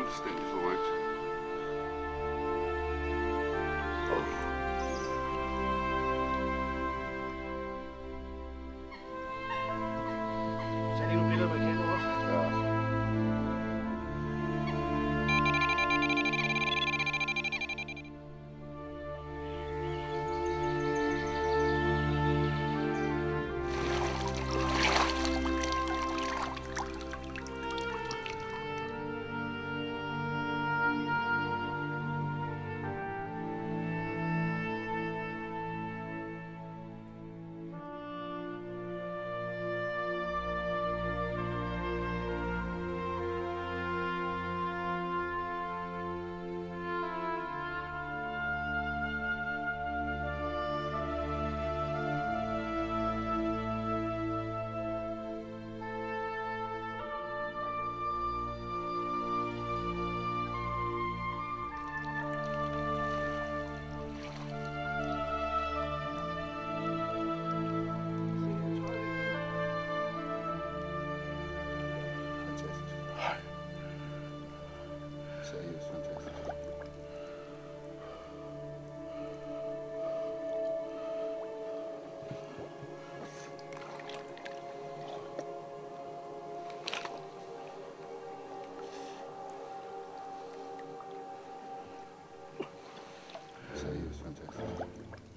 fuldstændig forrygt. Yes, I use syntax.